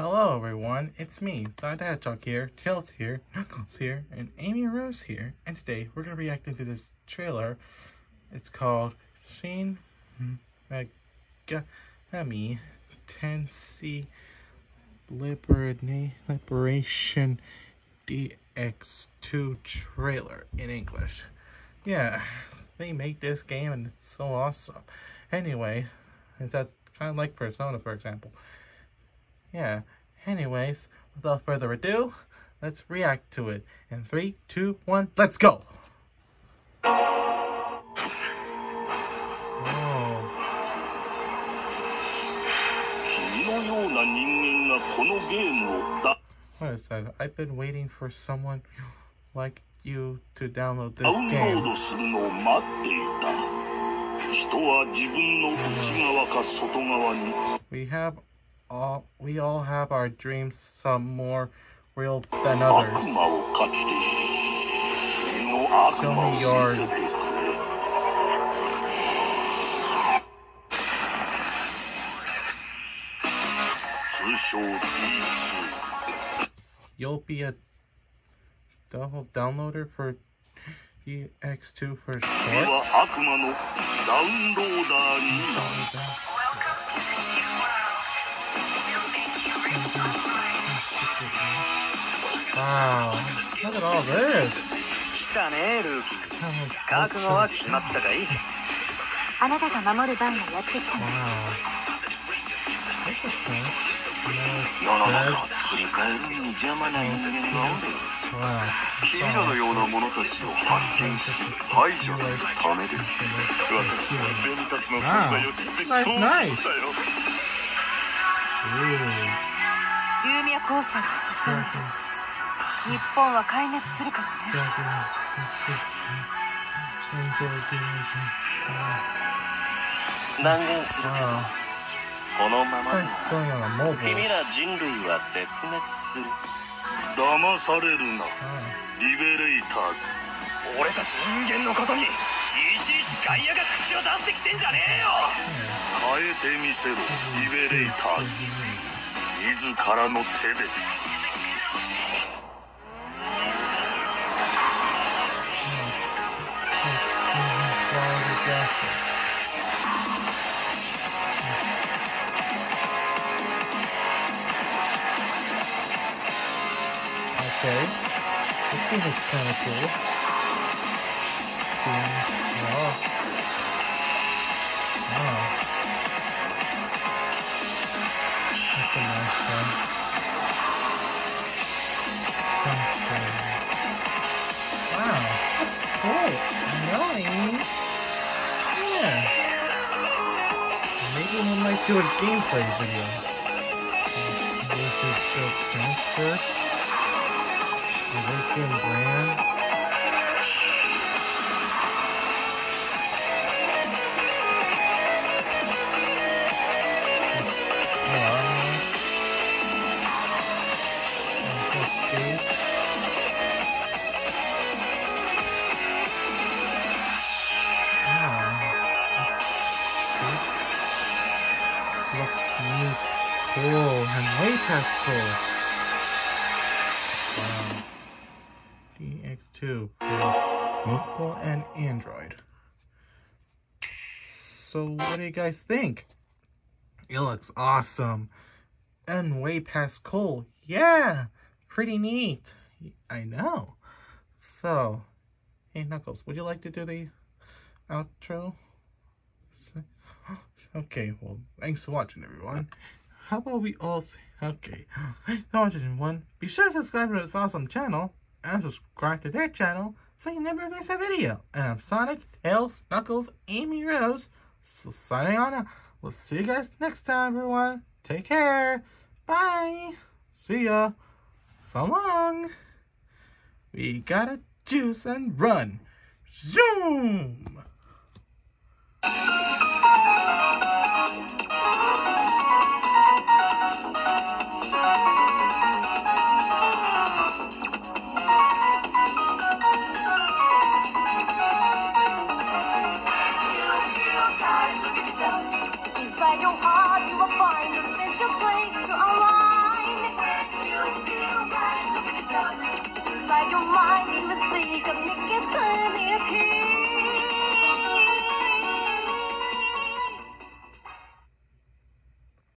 Hello everyone, it's me, Side here, Tails here, Knuckles here, and Amy Rose here, and today we're gonna be reacting to this trailer. It's called Shin Megami Tensei Liberation Liberation DX2 trailer in English. Yeah, they make this game and it's so awesome. Anyway, it's that kind of like Persona, for example yeah. Anyways, without further ado, let's react to it. In three, two, one, let's go! Oh. What is that? I've been waiting for someone like you to download this game. We have all we all have our dreams, some more real than others. Show me yours. You'll be a Devil Downloader for DX2 for short? Wow, look at all this. 来たねルーキー覚悟は決まったかいあなたが守る番がやってきたの。世の中を作り変えるに邪魔な人間がおる君らのような者たちを発見し排除するためです私は伝達の存在を知って恐怖だよ Ooh. 流脈汚染が進んでる日本は壊滅するかもね断言する Wow. このままでは君ら人類は絶滅する騙されるなリベレイターズ俺たち人間のことにいちいち外野が口を出してきてんじゃねえよ変えてみせろリベレイターズ自らの手で Okay. This thing is kind of cool. Yeah. Wow. Wow. That's a nice one. Okay. Wow. That's cool. Nice. Yeah. Maybe we might do a gameplay video. Is the transfer. Lincoln brand. Cool and way past cool. Wow. DX2 for mobile and Android. So what do you guys think? It looks awesome. And way past cool. Yeah, pretty neat. I know. So, hey Knuckles, would you like to do the outro? Okay, well, thanks for watching, everyone. How about we all say, okay, thanks for watching, everyone. Be sure to subscribe to this awesome channel and subscribe to their channel so you never miss a video. And I'm Sonic, Tails, Knuckles, Amy Rose. So signing on. We'll see you guys next time, everyone. Take care. Bye. See ya. So long. We gotta juice and run. Zoom! के निकल देखे